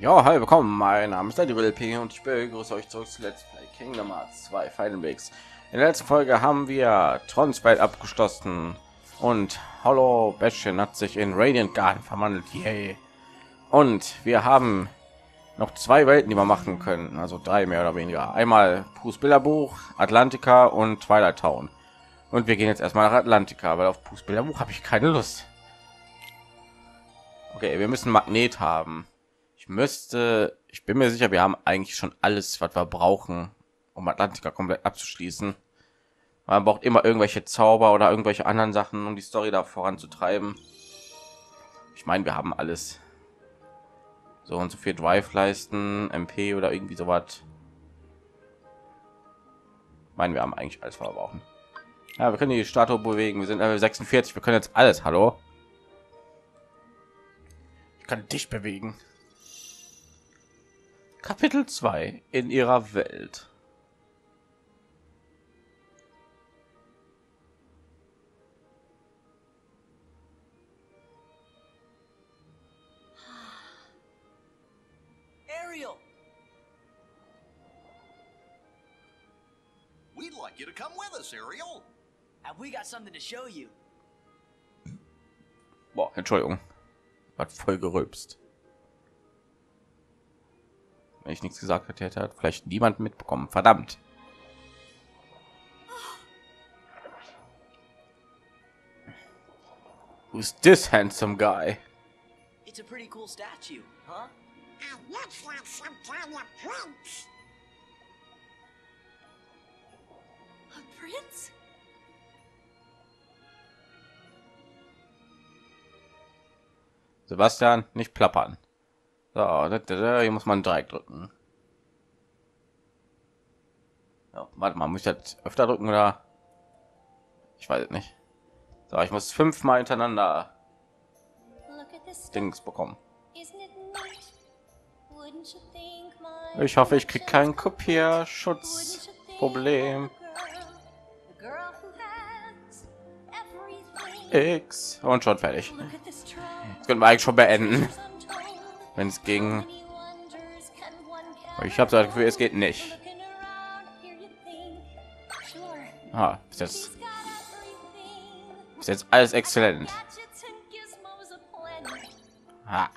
Ja, hallo, willkommen. Mein Name ist LP und ich begrüße euch zurück zu Let's Play Kingdom Hearts 2 Final Weeks. In der letzten Folge haben wir Tronsfeld abgeschlossen und Hollow Bastion hat sich in Radiant Garden verwandelt. Yay. Und wir haben noch zwei Welten, die wir machen können, also drei mehr oder weniger. Einmal Pus Bilderbuch, Atlantica und Twilight Town. Und wir gehen jetzt erstmal nach Atlantica, weil auf Pus Bilderbuch habe ich keine Lust. Okay, wir müssen Magnet haben. Müsste, ich bin mir sicher, wir haben eigentlich schon alles, was wir brauchen, um Atlantica komplett abzuschließen. Man braucht immer irgendwelche Zauber oder irgendwelche anderen Sachen, um die Story da voranzutreiben. Ich meine, wir haben alles. So und so viel Drive leisten, MP oder irgendwie so was. Meinen wir haben eigentlich alles verbrauchen. Ja, wir können die Statue bewegen. Wir sind Level 46. Wir können jetzt alles. Hallo. Ich kann dich bewegen. Kapitel 2 in ihrer Welt. Ariel! We'd like you to come with us, Ariel. Have we got something to show you? Boah, Entschuldigung. Hat voll gerülpst. Wenn ich nichts gesagt hätte, hätte hat vielleicht niemand mitbekommen. Verdammt. Who's this handsome guy? It's a pretty cool statue, huh? I looks like some kind of prince. A prince? Sebastian, nicht plappern. So, da, da, da, hier muss man Dreieck drücken. Ja, warte mal, muss ich das öfter drücken oder? Ich weiß nicht. So, ich muss fünfmal hintereinander. Dings bekommen. Ich hoffe, ich krieg kein Wouldn't you Kopierschutzproblem. X und schon fertig. Das können wir eigentlich schon beenden. wenn es ging. Ich habe das Gefühl, es geht nicht. Ah, bis jetzt, bis jetzt alles exzellent. Ah,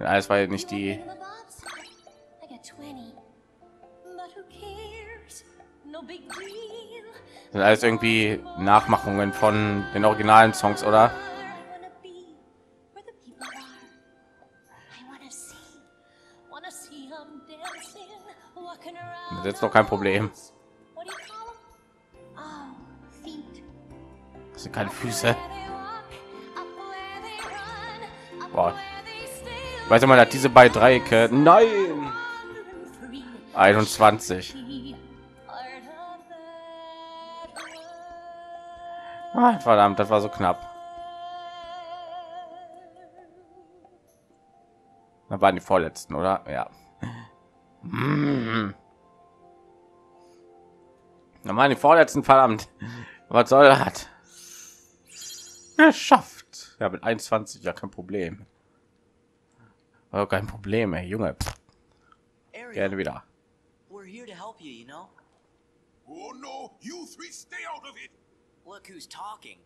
alles war nicht die. I got 20. But who cares? No big deal. Sind alles irgendwie Nachmachungen von den originalen Songs, oder? Jetzt noch kein Problem. Das sind keine Füße. Boah. Weiß man, dass diese beiden Dreiecke. Nein! 21. Ah, verdammt, das war so knapp. Da waren die vorletzten, oder? Ja. Da waren die vorletzten, verdammt. Was soll das? Geschafft. Ja, mit 21 ja kein Problem. Oh, kein Problem, ey, Junge. Gerne wieder. we're here to help you, you know? Oh no, you three stay out of it. Look who's talking.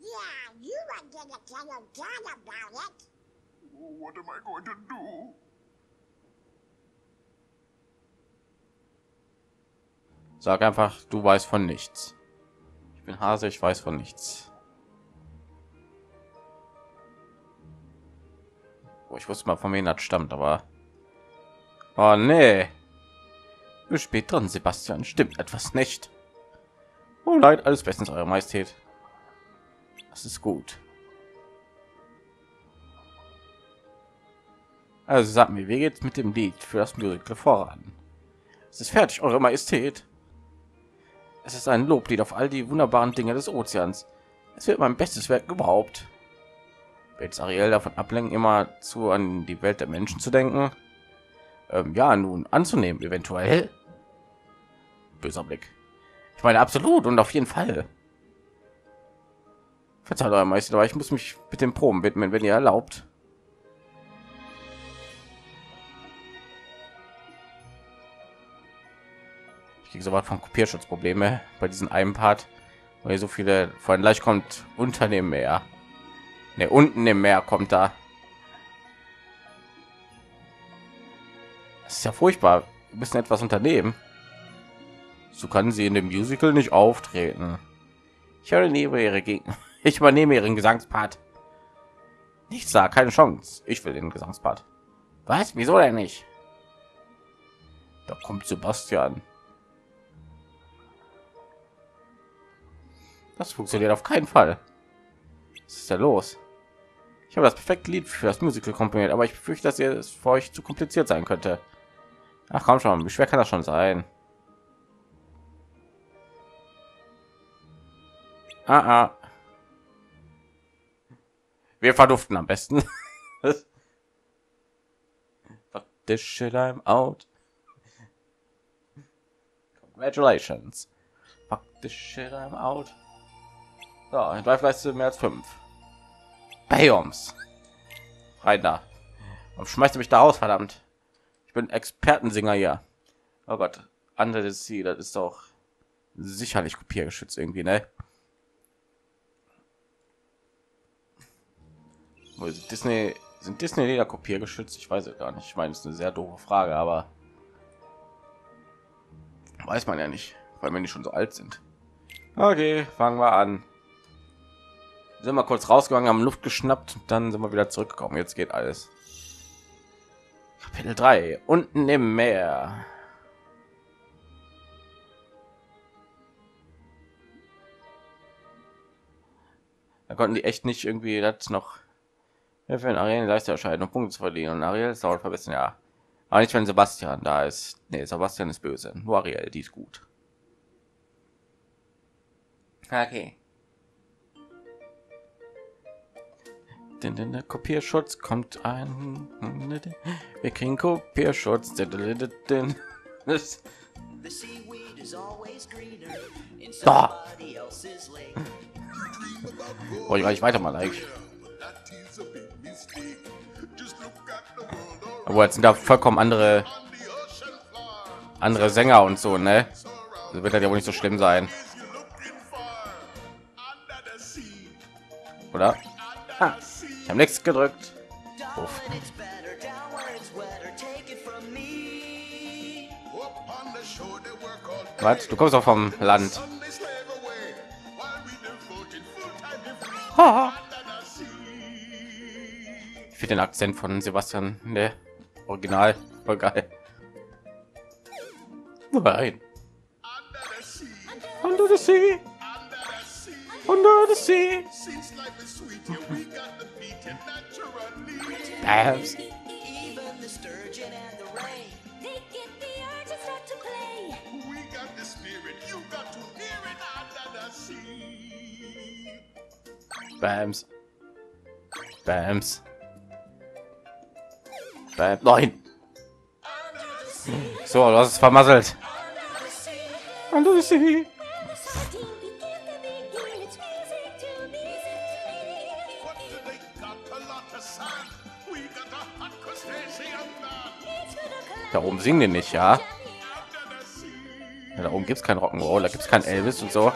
Yeah, you were gonna tell your dad about it. Oh, what am I going to do? Sag einfach, du weißt von nichts. Ich bin Hase, ich weiß von nichts. Oh, ich wusste mal, von wem das stammt, aber... Oh, nee. Bis spät dran, Sebastian. Stimmt etwas nicht. Oh, leid, alles bestens, Eure Majestät. Das ist gut. Also sagt mir, wie geht's mit dem Lied für das Musical voran? Es ist fertig, Eure Majestät. Es ist ein Loblied auf all die wunderbaren Dinge des Ozeans. Es wird mein bestes Werk überhaupt. Wird Ariel davon ablenken, immer zu an die Welt der Menschen zu denken? Ähm, ja, nun anzunehmen, eventuell. Böser Blick. Ich meine absolut und auf jeden Fall. Verzeiht euer Meister, aber ich muss mich mit den Proben widmen, wenn ihr erlaubt. Kriege sofort von Kopierschutzprobleme bei diesem einen Part, weil so viele von gleich kommt unter dem Meer. Ne, unten im Meer kommt da. Das ist ja furchtbar. Wir müssen etwas unternehmen. So kann sie in dem Musical nicht auftreten. Ich übernehme ihre Gegner. Ich übernehme ihren Gesangspart. Nichts da, keine Chance. Ich will den Gesangspart. Was? Wieso denn nicht? Da kommt Sebastian. Das funktioniert auf keinen Fall. Was ist da los? Ich habe das perfekte Lied für das Musical komponiert, aber ich befürchte, dass ihr es für euch zu kompliziert sein könnte. Ach komm schon, wie schwer kann das schon sein? Ah, ah. Wir verduften am besten. Fuck this shit, I'm out. Congratulations. Fuck this shit, I'm out. So, in Drive-Leiste mehr als fünf. Bams. Rein da. Und schmeißt mich da raus, verdammt. Ich bin Expertensinger hier. Oh Gott. Under the Sea, das ist doch sicherlich kopiergeschützt irgendwie, ne? Disney sind Disney Leder kopiergeschützt? Ich weiß es gar nicht. Ich meine, es ist eine sehr doofe Frage, aber weiß man ja nicht, weil wenn die schon so alt sind. Okay, fangen wir an. Sind wir kurz rausgegangen, haben Luft geschnappt, dann sind wir wieder zurückgekommen. Jetzt geht alles. Kapitel 3. Unten im Meer. Da konnten die echt nicht irgendwie das noch ja, für den Ariel leichter erscheinen und Punkte zu verlieren. Und Ariel ist auch verbessern, ja. Aber nicht, wenn Sebastian da ist. Nee, Sebastian ist böse. Nur Ariel, die ist gut. Okay. Kopierschutz kommt ein. Wir kriegen Kopierschutz. Das The seaweed is always greener in Da. somebody else's lake. wollte ich gar nicht weitermachen eigentlich. Aber jetzt sind da vollkommen andere andere Sänger und so, ne? Also wird das ja wohl nicht so schlimm sein, oder? Ha, ich habe nichts gedrückt. Was? Du kommst auch vom Land. Finde den Akzent von Sebastian, ne? Original, voll geil. Nein. Under the sea. Under the sea, under the sea. Babs. Even the sturgeon and the ray. They get the urge and start to play. We got the spirit, you got to hear it under the sea. Bams. Bams. Bam. Nein. So, du hast es vermasselt. Under the sea. Da oben singen die nicht, ja? ja da oben gibt es kein Rock'n'Roll, da gibt es kein Elvis und so.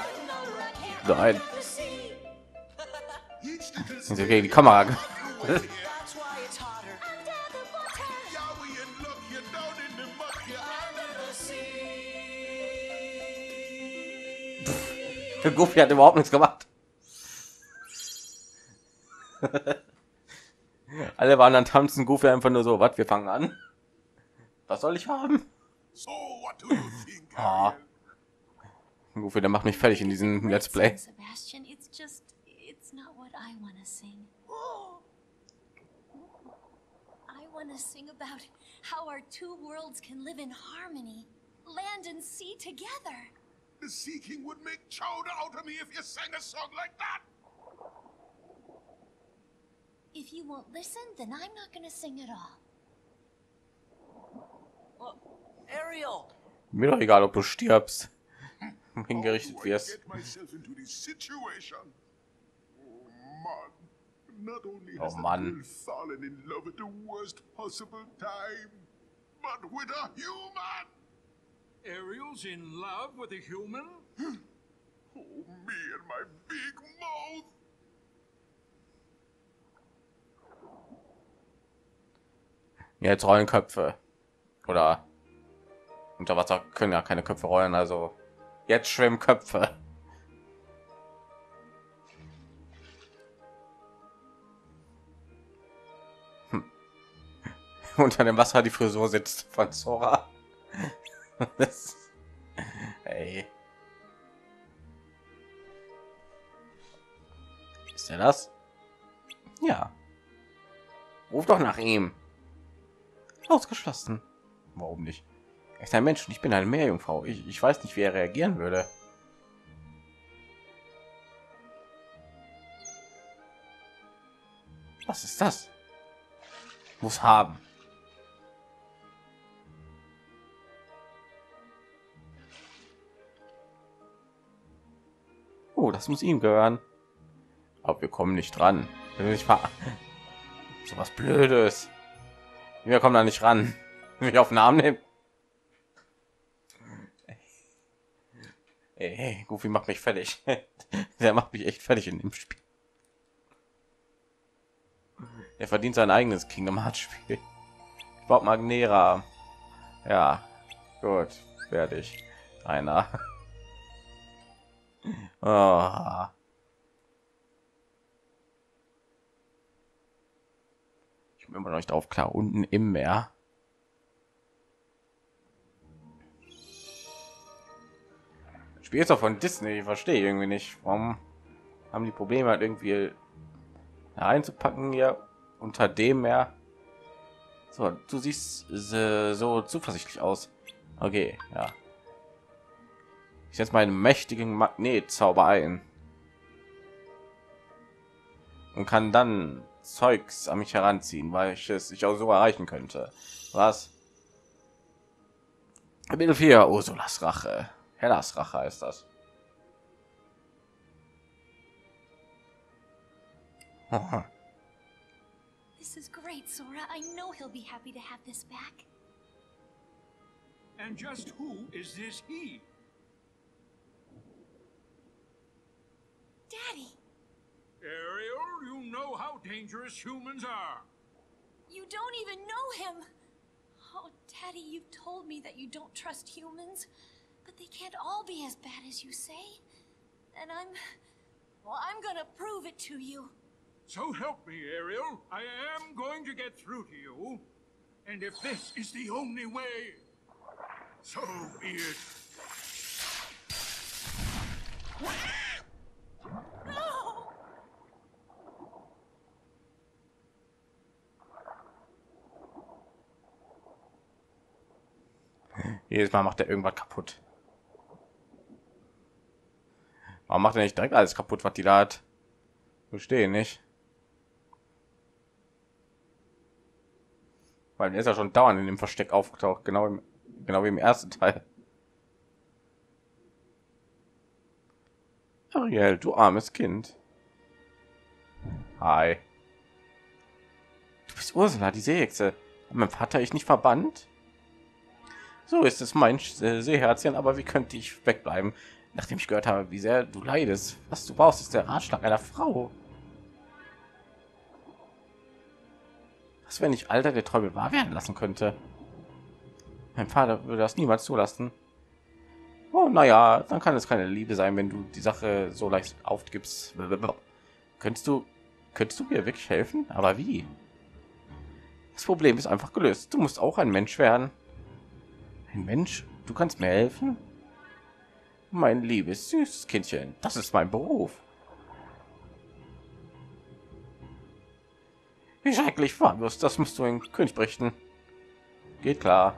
Nein. Sind sie gegen die Kamera. sea. Goofy hat überhaupt nichts gemacht. Alle waren dann tanzen, Goofy einfach nur so, was, wir fangen an. Was soll ich haben? So, what do you think? Ah. Goofy, der macht mich fertig in diesem Let's Play. Sebastian, it's just, it's not what I want to sing. I want to sing about how our two worlds can live in harmony, land and sea together. The Sea King would make chowder out of me if you sang a song like that. If you won't listen, then I'm not going to sing at all. Mir doch egal, ob du stirbst. Hingerichtet wirst. Oh man. Not only Oh, in love at the worst possible time, but with a human. Ariel's in love with a human? Oh, me and my big mouth. Jetzt rollen Köpfe. Oder unter Wasser können ja keine Köpfe rollen, also jetzt schwimmen Köpfe. Hm. Unter dem Wasser die Frisur sitzt von Zora. Ey. Ist er das? Ja. Ruf doch nach ihm. Ausgeschlossen. Warum nicht? Er ist ein Mensch und ich bin eine Meerjungfrau. Ich, ich weiß nicht, wie er reagieren würde. Was ist das? Muss haben. Oh, das muss ihm gehören. Aber wir kommen nicht dran. Ich war so was Blödes. Wir kommen da nicht ran. Mich auf Arm nehmen. Ey, hey, Goofy macht mich fertig. Der macht mich echt fertig in dem Spiel. Er verdient sein eigenes Kingdom Hearts Spiel. Brauche Magnera. Ja, gut, fertig. Einer. Oh. Ich bin immer noch nicht drauf klar. Unten im Meer. Spiel ist doch von Disney. Ich verstehe irgendwie nicht, warum haben die Probleme halt irgendwie einzupacken hier unter dem Meer. So, du siehst äh, so zuversichtlich aus. Okay, ja. Ich setze meinen mächtigen Magnetzauber ein und kann dann Zeugs an mich heranziehen, weil ich es ich auch so erreichen könnte. Was? Kapitel 4, Ursulas Rache. Hellas Rache ist das. Aha. This is great, Sora. I know he'll be happy to have this back. And just who is this he? Daddy, Ariel, you know how dangerous humans are. you don't even know him. Oh, Daddy, you've told me that you don't trust humans, but they can't all be as bad as you say. And I'm. Well, I'm gonna prove it to you. So help me, Ariel. I am going to get through to you. And if this is the only way, so be it. No! Jedes Mal macht er irgendwas kaputt. Warum macht er nicht direkt alles kaputt, was die da hat? Verstehe nicht. Weil er ist ja schon dauernd in dem Versteck aufgetaucht, genau im, genau wie im ersten Teil. Ariel, du armes Kind. Hi. Du bist Ursula, die Seehexe. Mein Vater ich nicht verbannt? So ist es, mein äh, Seeherzchen, aber wie könnte ich wegbleiben, nachdem ich gehört habe, wie sehr du leidest? Was du brauchst, ist der Ratschlag einer Frau. Was, wenn ich Alter der Träume wahr werden lassen könnte? Mein Vater würde das niemals zulassen. Oh, naja, dann kann es keine Liebe sein, wenn du die Sache so leicht aufgibst. Könntest du, könntest du mir wirklich helfen? Aber wie? Das Problem ist einfach gelöst. Du musst auch ein Mensch werden. Ein Mensch? Du kannst mir helfen? Mein liebes, süßes Kindchen, das ist mein Beruf. Wie schrecklich war wirst, das musst du in König berichten. Geht klar.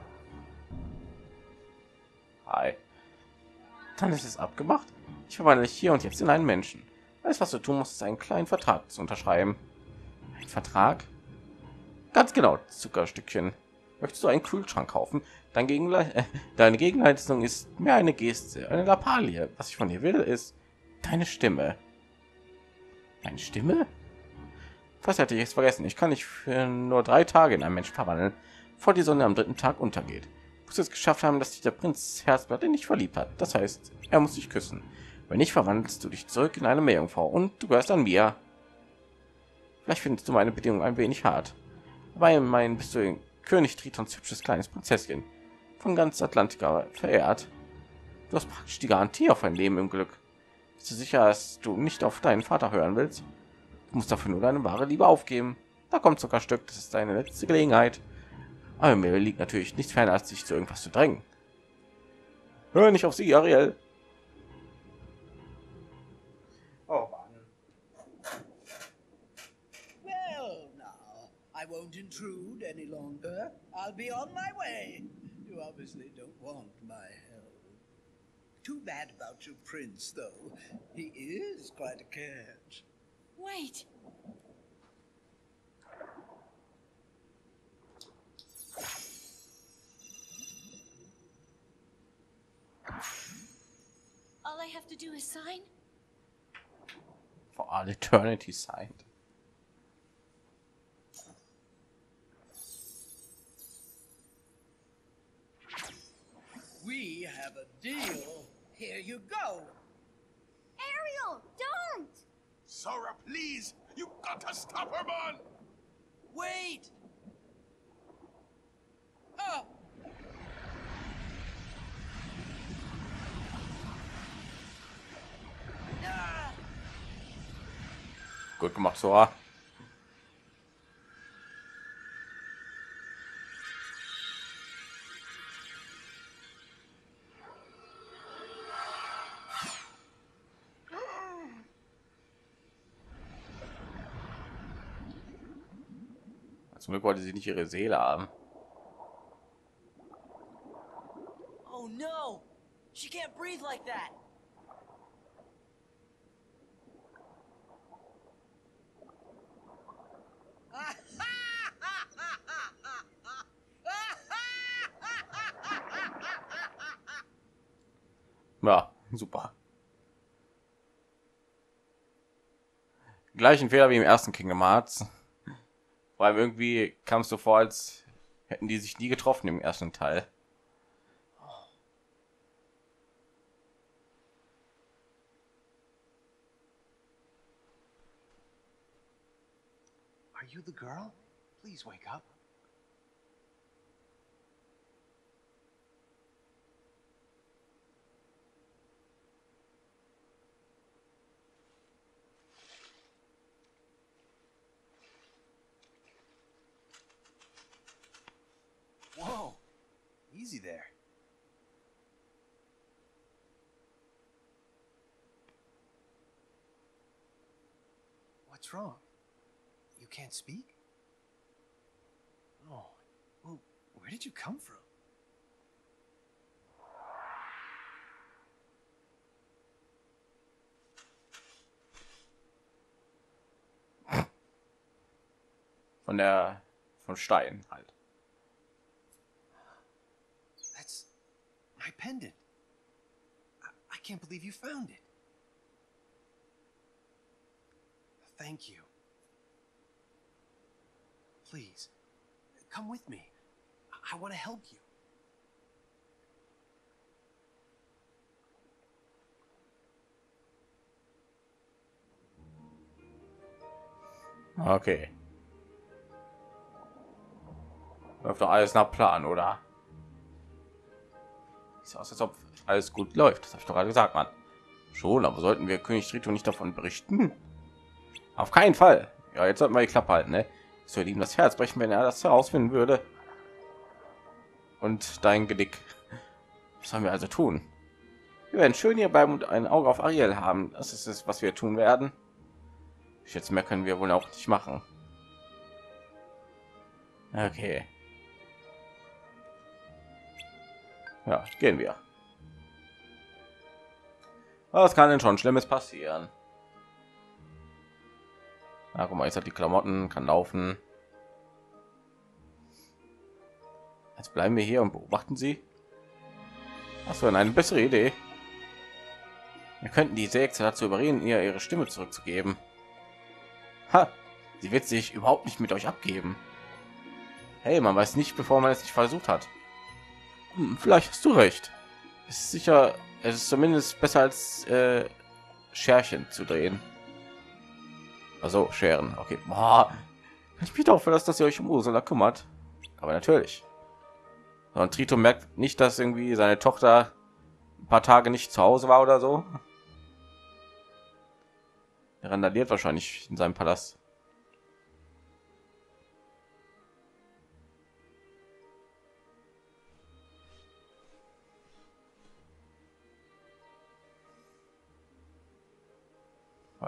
Hi. Dann ist es abgemacht. Ich verwandle dich hier und jetzt in einen Menschen. Alles, was du tun musst, ist einen kleinen Vertrag zu unterschreiben. Ein Vertrag? Ganz genau, Zuckerstückchen. Möchtest du einen Kühlschrank kaufen? Dein Gegenle äh, deine Gegenleistung ist mehr eine Geste, eine Lappalie. Was ich von dir will, ist deine Stimme. Deine Stimme? Was hätte ich jetzt vergessen? Ich kann nicht für nur drei Tage in einen Menschen verwandeln, bevor die Sonne am dritten Tag untergeht. muss es geschafft haben, dass sich der Prinz Herzblatt in dich verliebt hat. Das heißt, er muss dich küssen. Wenn nicht, verwandelst du dich zurück in eine Meerjungfrau und du gehörst an mir. Vielleicht findest du meine Bedingung ein wenig hart. Aber immerhin bist du König Tritons hübsches kleines Prinzesschen. Von ganz Atlantika verehrt. Du hast praktisch die Garantie auf ein Leben im Glück. Bist du sicher, dass du nicht auf deinen Vater hören willst? Du musst dafür nur deine wahre Liebe aufgeben. Da kommt sogar Stück, das ist deine letzte Gelegenheit. Aber mir liegt natürlich nichts ferner, als sich zu irgendwas zu drängen. Hör nicht auf sie, Ariel. Won't intrude any longer. I'll be on my way. You obviously don't want my help. Too bad about your prince, though. He is quite a catch. Wait. All I have to do is sign? For all eternity signed. We have a deal. Here you go. Ariel, don't! Sora, please! You gotta stop her, man! Wait! Oh! Ah! Gut gemacht, Sora. Zum Glück wollte sie nicht ihre Seele haben. Oh no! She can't breathe like that! Ja, super. Gleichen Fehler wie im ersten Kingdom Hearts. Vor allem irgendwie kam es so vor, als hätten die sich nie getroffen im ersten Teil. Are you the girl? Please wake up. Easy there. What's wrong? You can't speak? Oh, well, where did you come from? Von der von Stein halt. That's my pendant. I, I can't believe you found it. Thank you. Please, come with me. I, I want to help you. Okay. Läuft doch alles nach Plan, oder? Sieht aus, als ob alles gut läuft. Das habe ich doch gerade gesagt, Mann. Schon, aber sollten wir König Trito nicht davon berichten? Auf keinen Fall. Ja, jetzt sollten wir die Klappe halten, ne? Es würde ihm das Herz brechen, wenn er das herausfinden würde. Und dein Genick. Was sollen wir also tun? Wir werden schön hier bleiben und ein Auge auf Ariel haben. Das ist es, was wir tun werden. Ich jetzt mehr können wir wohl auch nicht machen. Okay. Ja, gehen wir. Was kann denn schon Schlimmes passieren? Na, guck mal, jetzt hat die Klamotten, kann laufen. Jetzt bleiben wir hier und beobachten sie. Was für eine bessere Idee. Wir könnten die Sekte dazu überreden, ihr ihre Stimme zurückzugeben. Ha, sie wird sich überhaupt nicht mit euch abgeben. Hey, man weiß nicht, bevor man es nicht versucht hat. Hm, vielleicht hast du recht. Ist sicher, es ist zumindest besser als äh, Scherchen zu drehen. Also Scheren, okay. Boah. Ich biete auch für das, dass ihr euch um Ursula kümmert. Aber natürlich. Und Trito merkt nicht, dass irgendwie seine Tochter ein paar Tage nicht zu Hause war oder so. Er randaliert wahrscheinlich in seinem Palast.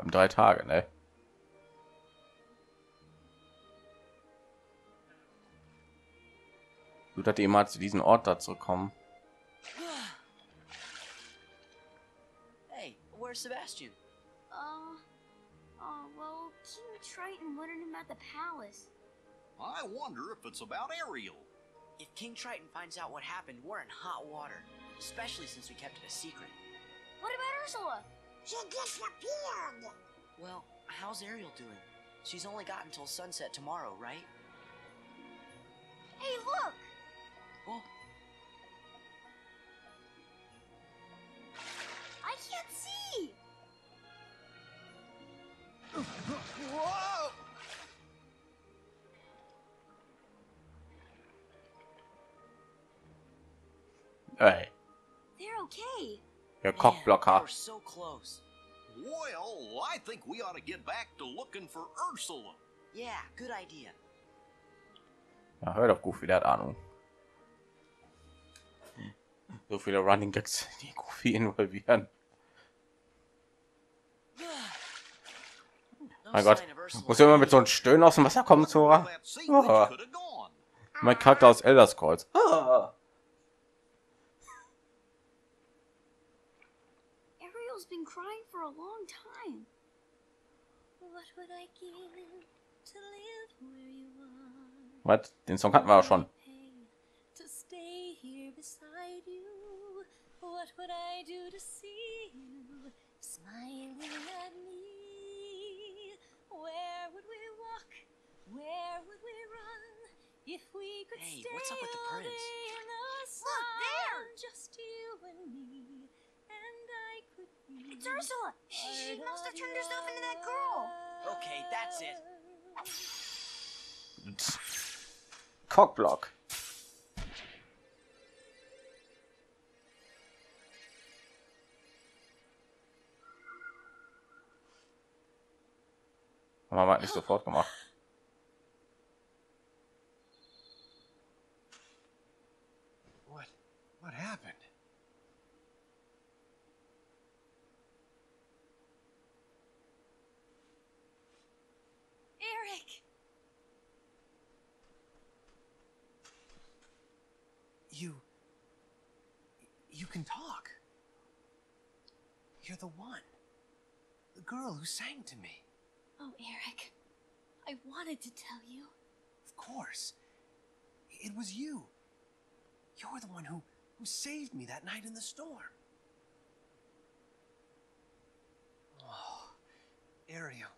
Vor allem drei Tage, ne? Gut, hat jemand zu diesem Ort da zurückkommen. Hey, where's Sebastian? Uh, oh, well, King Triton wanted him at the palace. I wonder if it's about Ariel. If King Triton finds out what happened, we're in hot water. Especially since we kept it a secret. What about Ursula? She disappeared. Well, how's Ariel doing? She's only got until sunset tomorrow, right? Hey, look! Oh, I can't see! Whoa! Ey, They're okay. Der close. Well, I think we ought to get back to looking for Ursula. Yeah, good idea. Ja, hör doch Goofy, der hat Ahnung. So viele Running Gags, die Goofy involvieren. Mein Gott, muss ja immer mit so einem Stöhnen aus dem Wasser kommen, Zora. Oh. Mein Charakter aus Elder Scrolls. Ah. A long time. What would I give to live where you are? Was? Den Song hatten wir auch schon. To stay here beside you. What would I do to see you smiling at me? Where would we walk? Where would we run? If we could Hey, stay what's up with the all prince? day in the sun, just you and me, and I could be. It's Ursula. She, she must have turned herself into that girl. Okay, that's it. Cockblock. Haben wir halt nicht sofort gemacht. What? What happened? Eric! You. You can talk. You're the one. The girl who sang to me. Oh, Eric. I wanted to tell you. Of course. It was you. You're the one who, who saved me that night in the storm. Oh, Ariel,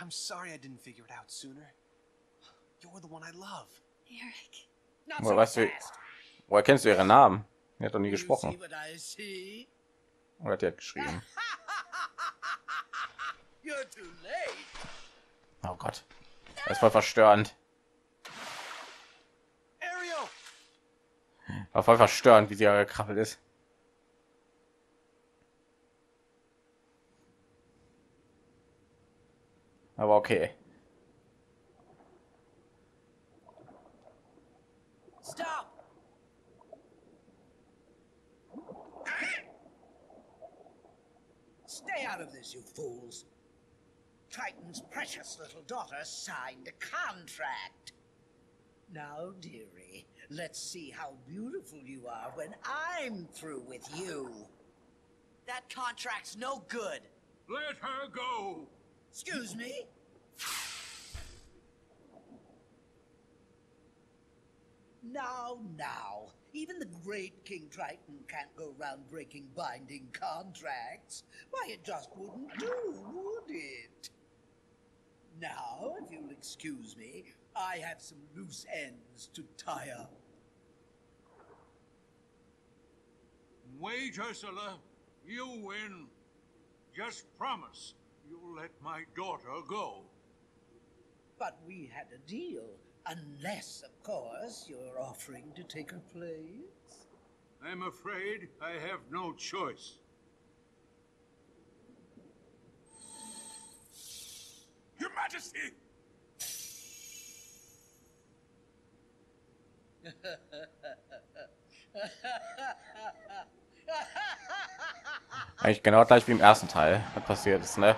I'm sorry I didn't figure it out sooner. You're the one I love. Eric. Not Woher so weißt du, fast. woher kennst du ihren Namen? Er hat doch nie You see gesprochen. what I see? Oder hat er geschrieben? Oh Gott. Das war verstörend. War voll verstörend, wie sie ja gekrabbelt ist. Aber okay. Stay out of this, you fools. Triton's precious little daughter signed a contract. Now, dearie, let's see how beautiful you are when I'm through with you. That contract's no good. Let her go. Excuse me? Now, now. Even the great King Triton can't go round breaking binding contracts. Why, it just wouldn't do, would it? Now, if you'll excuse me, I have some loose ends to tie up. Wait, Ursula. You win. Just promise you'll let my daughter go. But we had a deal. Unless, of course, you're offering to take her place. I'm afraid I have no choice. Your Majesty! Eigentlich genau gleich wie im ersten Teil, was passiert ist, ne?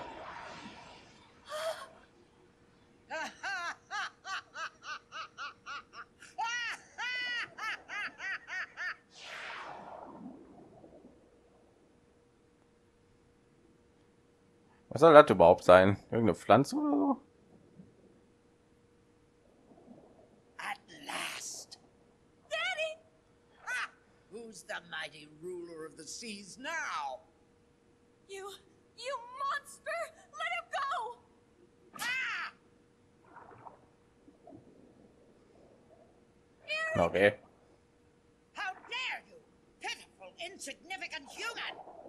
Was soll das überhaupt sein? Irgendeine Pflanze oder so? At last. Daddy! Ah, who's the mighty ruler of the seas now? You, you monster! Let him go! Ah! Okay. How dare you! Pitiful, insignificant human!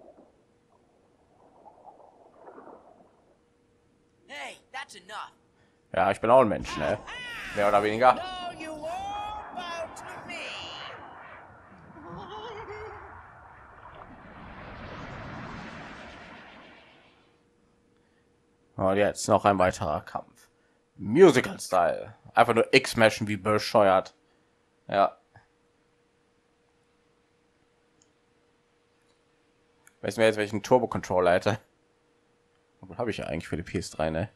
Ja, ich bin auch ein Mensch, ne? Mehr oder weniger. Und jetzt noch ein weiterer Kampf. Musical Style. Einfach nur X-Mashen wie bescheuert. Ja. Weiß mir jetzt welchen Turbo Controller hätte habe ich ja eigentlich für die PS3, ne?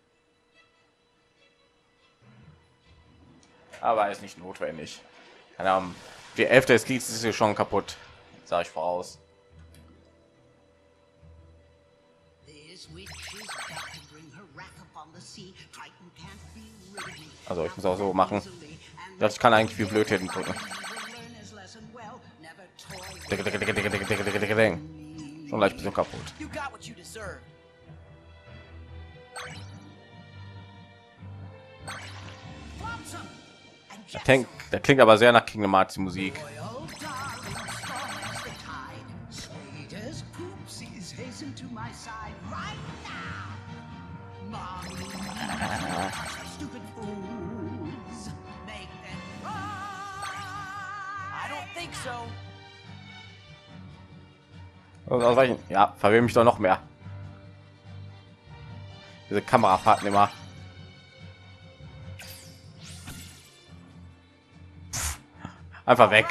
Aber ist nicht notwendig. Die Hälfte des Lieds ist hier schon kaputt, sage ich voraus. Also ich muss auch so machen. Das kann eigentlich wie blöd hätten drücken. Schon leicht bisschen kaputt. Das klingt, das klingt aber sehr nach Kingdom Hearts Musik. Ja, verwirr mich doch noch mehr. Diese Kamerafahrt immer. Einfach weg.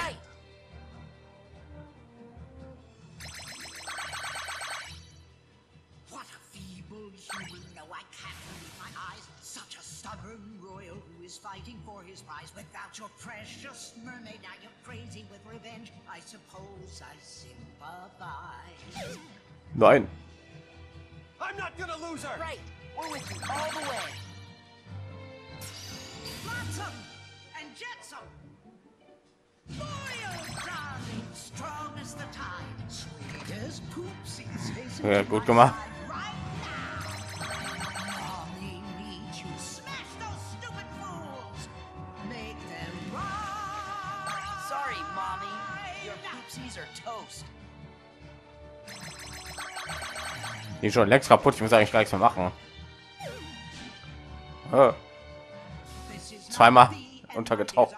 Die schon längst kaputt. Ich muss eigentlich gleich so machen. Oh. Zweimal untergetaucht.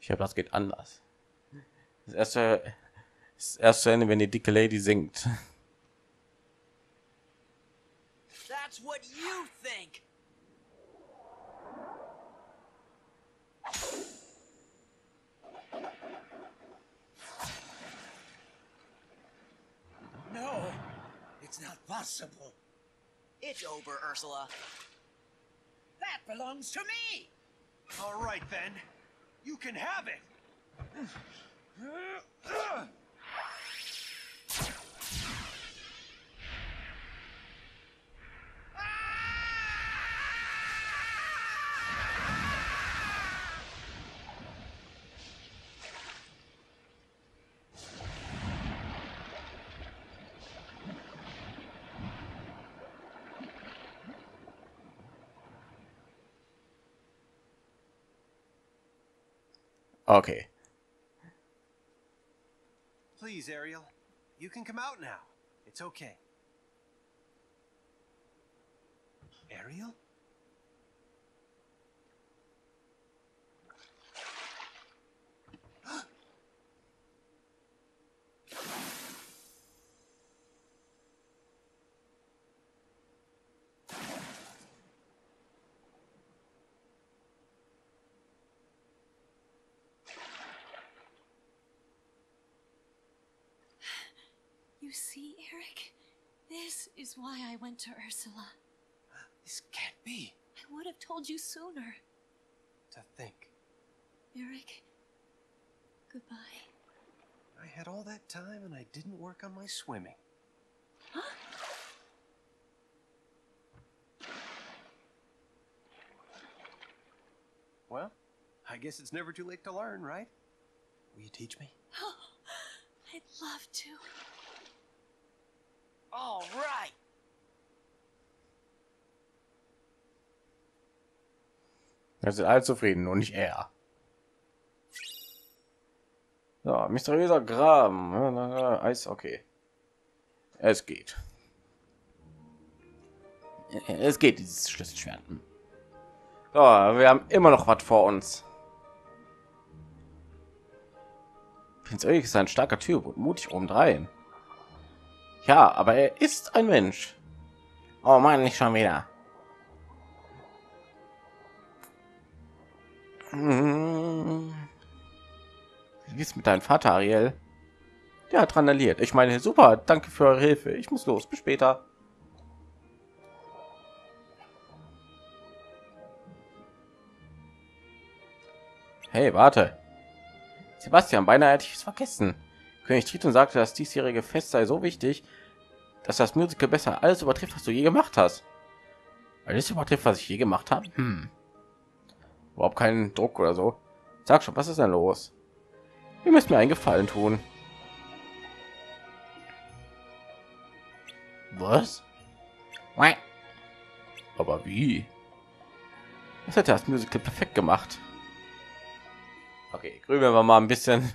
Ich habe das geht anders. Das erste, das erste Ende, wenn die dicke Lady singt. It's not possible. It's over, Ursula. That belongs to me. All right, then. You can have it! Okay. Please, Ariel. You can come out now. It's okay. Ariel? See, Eric? This is why I went to Ursula. This can't be. I would have told you sooner. To think. Eric, goodbye. I had all that time and I didn't work on my swimming. Huh? Well, I guess it's never too late to learn, right? Will you teach me? Oh, I'd love to. All right. Wir sind alle zufrieden und nicht er. So, mysteriöser Graben. Eis, okay. Es geht. Es geht, dieses Schlüsselschwert. So, wir haben immer noch was vor uns. Prinz Ulrich ist ein starker Typ und mutig obendrein. Ja, aber er ist ein Mensch. Oh Mann, nicht schon wieder. Wie ist mit deinem Vater, Ariel? Der hat randaliert. Ich meine, super, danke für eure Hilfe. Ich muss los. Bis später. Hey, warte. Sebastian, beinahe hätte ich es vergessen. König Triton sagte, das diesjährige Fest sei so wichtig, dass das Musical besser alles übertrifft, was du je gemacht hast. Alles übertrifft, was ich je gemacht habe? Hm. Überhaupt keinen Druck oder so. Sag schon, was ist denn los? Ihr müsst mir einen Gefallen tun. Was? Aber wie? Das hätte das Musical perfekt gemacht. Okay, grübeln wir mal ein bisschen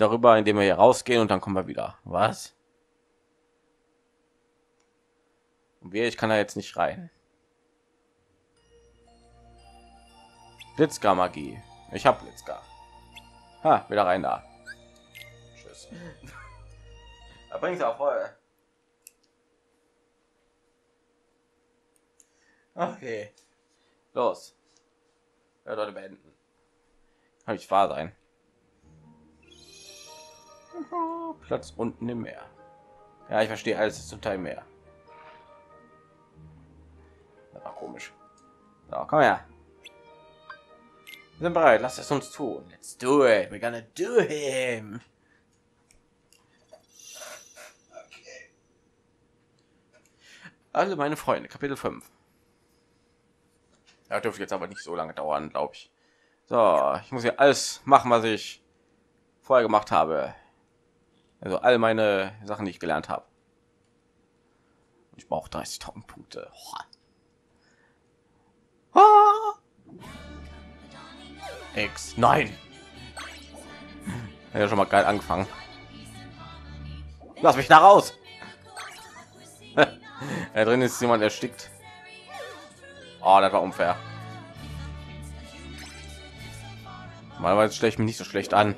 darüber, indem wir hier rausgehen und dann kommen wir wieder. Was? Wer ich kann da jetzt nicht rein. Blitzgar Magie. Ich habe Blitzgar. Ha, wieder rein da. Tschüss. Da bringt's auch voll. Okay. Los. Ja, Leute beenden. Kann ich wahr sein. Platz unten im Meer. Ja, ich verstehe alles ist zum Teil mehr. Das komisch. So, komm her. Wir sind bereit. Lass es uns tun. Let's do it. We're gonna do him. Alle meine Freunde. Kapitel 5. Ja, dürfte jetzt aber nicht so lange dauern, glaube ich. So, ich muss ja alles machen, was ich vorher gemacht habe. Also all meine Sachen, die ich gelernt habe. Ich brauche 30.000 Punkte. Ah! X. Nein. Ja, schon mal geil angefangen. Lass mich da raus. da drin ist jemand erstickt. Oh, das war unfair. Normalerweise stelle ich mich nicht so schlecht an.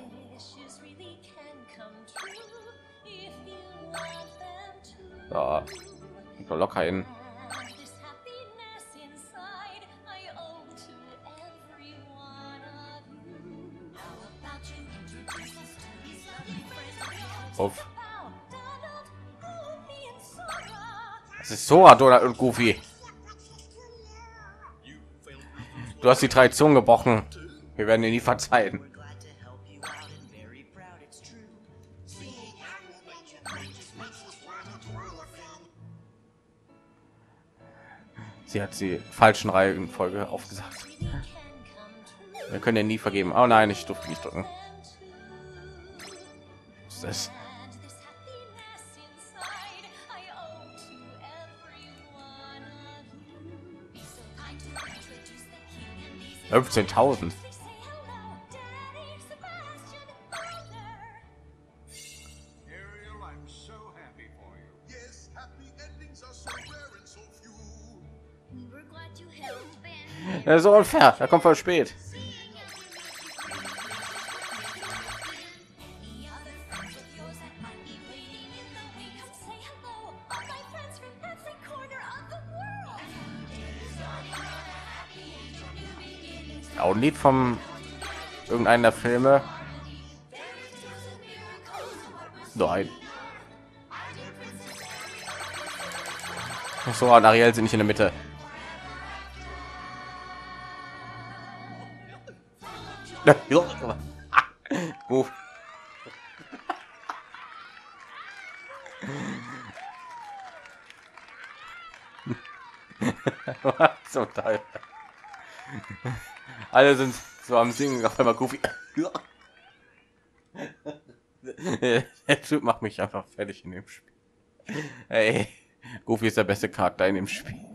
So. Ich war locker hin. Auf. Das ist Sora, Donald und Goofy. Du hast die Tradition gebrochen. Wir werden dir nie verzeihen. Sie hat die falschen Reihenfolge aufgesagt. Wir können ja nie vergeben. Oh nein, ich durfte nicht drücken. Was ist das? 15.000. my friends from every corner of the world. Auch ein Lied vom irgendeiner Filme. Nein. So, und Ariel sind nicht in der Mitte. Wo? Was zum Teil? Alle sind so am Singen, auf einmal Goofy. Der Typ macht mich einfach fertig in dem Spiel. Ey, Goofy ist der beste Charakter in dem Spiel.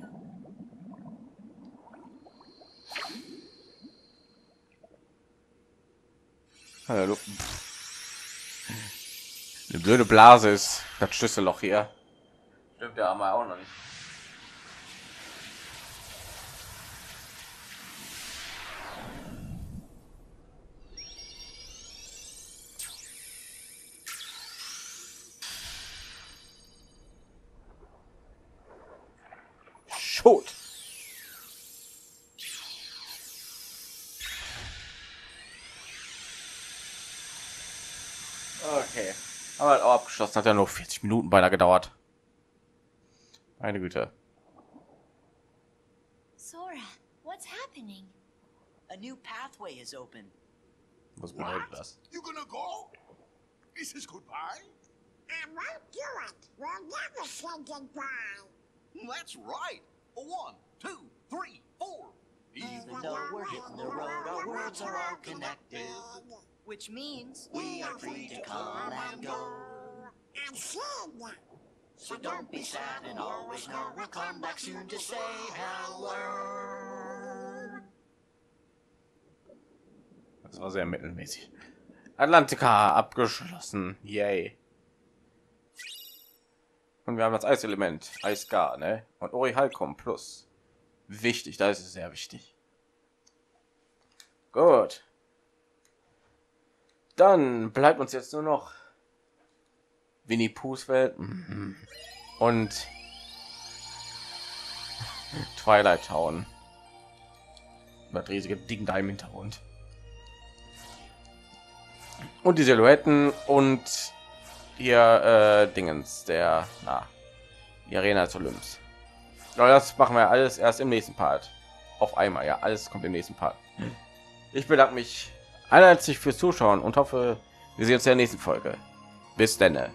Hallo. Eine blöde Blase ist das Schlüsselloch hier. Stimmt ja aber auch noch nicht. Abgeschlossen. Hat ja nur 40 Minuten beinahe gedauert. Meine Güte. Sora, what's happening? A new pathway is open. Was bedeutet das? You gonna go? This is goodbye? I won't do it. We'll never say goodbye. That's right. One, two, three, four. Even though we're hitting the road, our worlds are all connected. Which means we are free to come and go. I'm Sid. So don't be sad and always know we'll come back soon to say hello. Das war sehr mittelmäßig. Atlantica abgeschlossen. Yay. Und wir haben das Eiselement. Eisgar, ne? Und Ori Plus. Wichtig, da ist es sehr wichtig. Gut. Dann bleibt uns jetzt nur noch Winnie Poohs Welt mhm. und Twilight Town. Das riesige Ding da im Hintergrund. Und die Silhouetten und hier äh, Dingens, der na, die Arena zu Olymps. Aber das machen wir alles erst im nächsten Part. Auf einmal, ja, alles kommt im nächsten Part. Ich bedanke mich herzlich fürs Zuschauen und hoffe, wir sehen uns in der nächsten Folge. Bis denne.